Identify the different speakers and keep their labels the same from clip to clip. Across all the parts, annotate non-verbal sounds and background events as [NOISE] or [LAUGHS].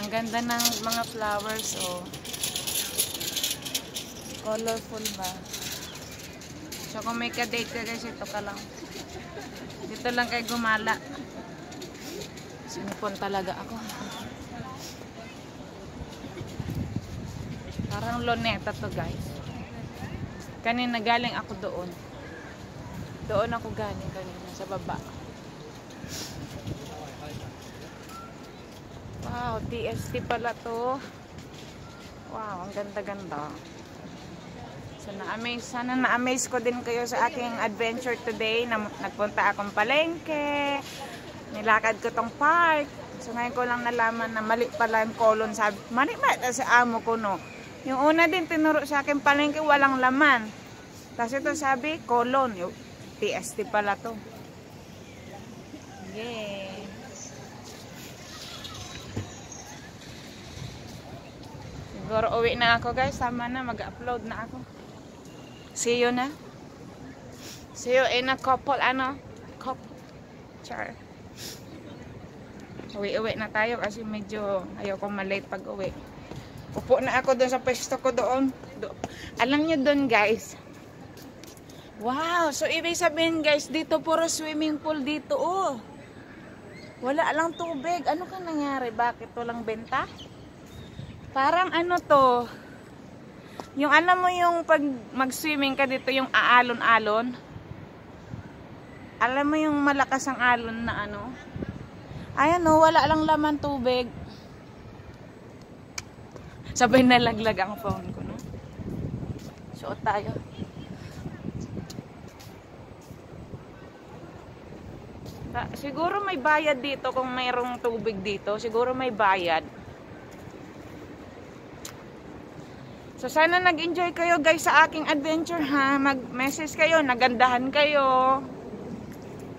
Speaker 1: Ang ganda ng mga flowers, oh. Colorful ba? So, kung may ka-date ka guys, ito ka lang. Dito lang kay gumala. Sinipon talaga ako. Parang loneta to guys. Kanina galing ako doon. Doon ako galing kanina sa baba. Wow, TST pala to. Wow, ang ganda-ganda. So, na-amaze. Sana na-amaze ko din kayo sa aking adventure today. Na, nagpunta akong palengke. Nilakad ko tong park. So, ngayon ko lang nalaman na mali pala yung colon. Sabi, mali ba sa amo ko, no? Yung una din tinuro sa akin palengke, walang laman. Kasi ito sabi, colon. Yung TST pala to. Siguro uwi na ako guys. Tama na. Mag-upload na ako. See you na. See you in a couple, ano? Couple. Char. Uwi-uwi na tayo kasi medyo ayoko malate pag uwi. Upo na ako doon sa pwesto ko doon. Do Alam niyo doon guys. Wow! So ibig sabihin guys, dito puro swimming pool dito oh. Wala lang tubig. Ano ka nangyari? Bakit walang benta? Parang ano to? Yung alam mo yung pag mag-swimming ka dito, yung aalon-alon. Alam mo yung malakas ang alon na ano? Ayan o, wala lang laman tubig. Sabay nalaglag ang phone ko, no? Suot tayo. Ta siguro may bayad dito kung mayroong tubig dito. Siguro may bayad. So sana nag-enjoy kayo guys sa aking adventure ha. Mag-message kayo, nagandahan kayo.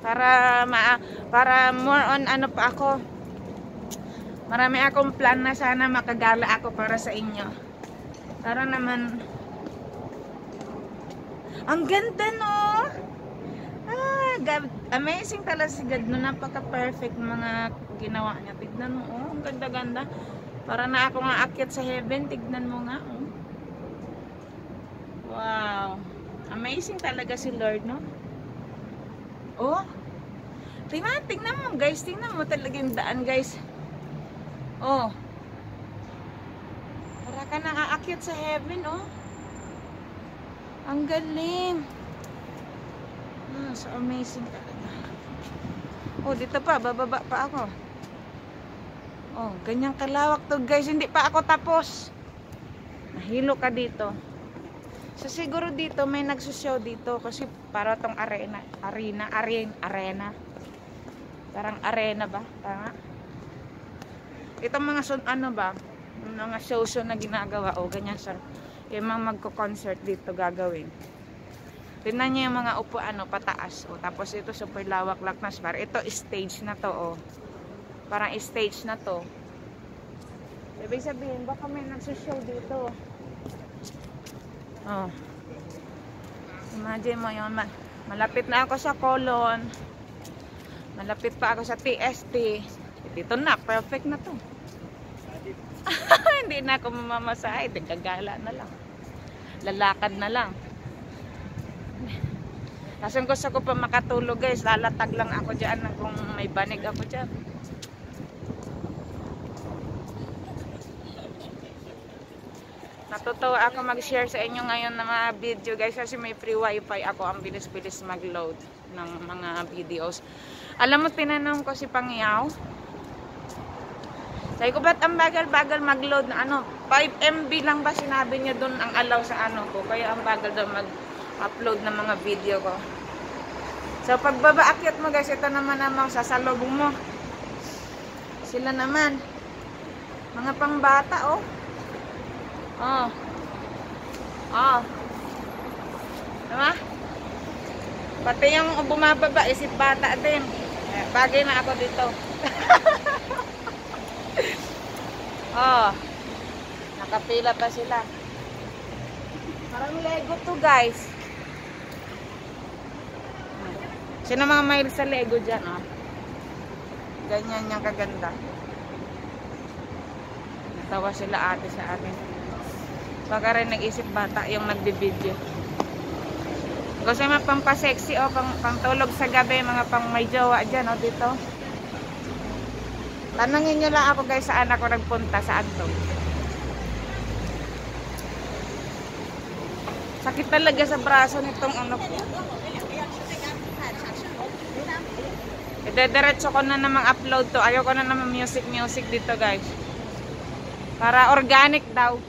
Speaker 1: Para ma para more on ano pa ako. Marami akong plan na sana makagala ako para sa inyo. Para naman Ang ganda no. Ah, God, amazing talaga si God no. Napaka-perfect mga ginawa niya. Tignan mo, oh, ang ganda-ganda. Para na ako nga akyat sa heaven. Tignan mo nga, oh. Wow. Amazing talaga si Lord, no? Oh. Tingnan, tingnan mo, guys. Tingnan mo talaga yung daan, guys. Oh. Para ka nakaakyat sa heaven, oh. Ang galing. Ah, so amazing talaga. Oh, dito pa. Bababa pa ako. Oh, ganyang kalawak to, guys. Hindi pa ako tapos. Nahilo ka dito. So siguro dito may nagsushow dito kasi para tong arena, arena, arena, arena. Parang arena ba? Tama? Itong mga sun, ano ba? Mga show-show na ginagawa o ganyan sir. Yung mga magko-concert dito gagawin. Tingnan niyo yung mga upo ano pataas oh. Tapos ito super lawak lak na bar. Ito stage na to oh. Parang stage na to. Ibig sabihin baka may nagsushow dito. Oh. Imagine mo yun. Malapit na ako sa colon. Malapit pa ako sa TST. Dito na. Perfect na to. [LAUGHS] Hindi na ako mamamasahe. Gagala na lang. Lalakad na lang. Kasi gusto ko pa makatulog guys. Lalatag lang ako dyan kung may banig ako dyan. Natutuwa ako mag-share sa inyo ngayon ng mga video guys kasi may free wifi ako ang bilis-bilis mag-load ng mga videos. Alam mo, tinanong ko si Pangyaw. Sabi ko, ba't ang bagal-bagal mag-load na ano? 5 MB lang ba sinabi niya doon ang allow sa ano ko? Kaya ang bagal daw mag-upload ng mga video ko. So, pagbaba akyat mo guys, ito naman naman sasalubong mo. Sila naman. Mga pangbata, oh. Oh. Oh. Diba? Pati yung bumababa, isip bata din. Eh, bagay na ako dito. [LAUGHS] oh. Nakapila pa sila. Parang Lego to guys. Sino mga mahilig sa Lego dyan, oh? Ganyan yung kaganda. Tawa sila ate sa akin. Baka rin nag-isip bata yung nagbibideo. Gusto mga pampasexy o pang, pangtulog sa gabi, mga pang may jowa dyan o dito. Tanungin nyo lang ako guys saan ako nagpunta, saan to. Sakit talaga sa braso nitong ano ko. Idediretso ko na namang upload to. Ayoko na namang music music dito guys. Para organic daw.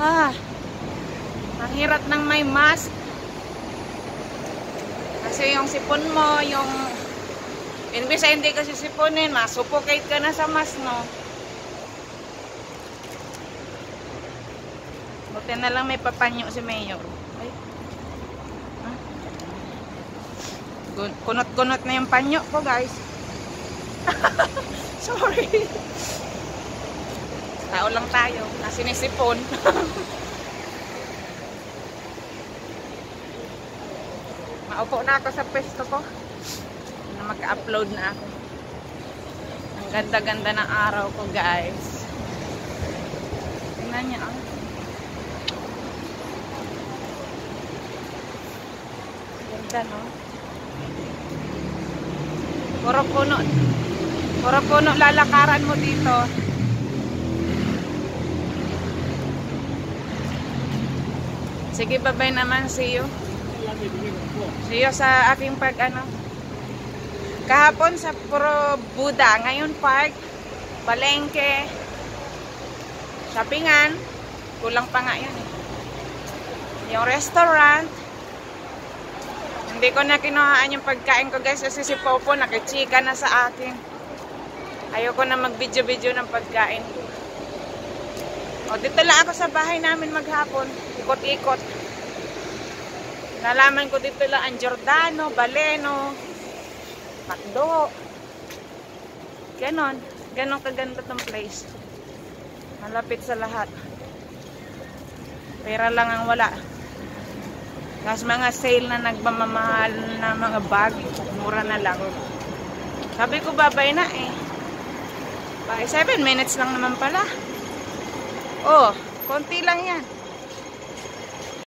Speaker 1: Ha. Ang hirap ng may mask. Kasi yung sipon mo, yung Imbis hindi kasi siponin, masuffocate ka na sa mask, no? Buti na lang may papanyo si Mayor. Ay. Ah. Kunot-kunot na yung panyo ko, guys. [LAUGHS] Sorry. Tao lang tayo. Na sinisipon. [LAUGHS] Maupo na ako sa pwesto ko. Na mag-upload na ako. Ang ganda-ganda ng araw ko, guys. Tingnan niyo, ah. Ganda, no? Puro puno. Puro puno lalakaran mo dito. Sige, bye-bye naman. See you. See you sa aking pag ano. Kahapon sa puro Buda. Ngayon park. Palengke. Shoppingan. Kulang pa nga yan. eh. Yung restaurant. Hindi ko na kinuhaan yung pagkain ko guys kasi si Popo nakichika na sa akin. Ayoko na mag-video-video ng pagkain. O, dito lang ako sa bahay namin maghapon. Ikot-ikot. Nalaman ko dito lang ang Giordano, Baleno, Macdo. Ganon. Ganon kaganda tong place. Malapit sa lahat. Pera lang ang wala. Tapos mga sale na nagmamahal na mga bag, mura na lang. Sabi ko babay na eh. Bye, 7 minutes lang naman pala. Oh, konti lang yan.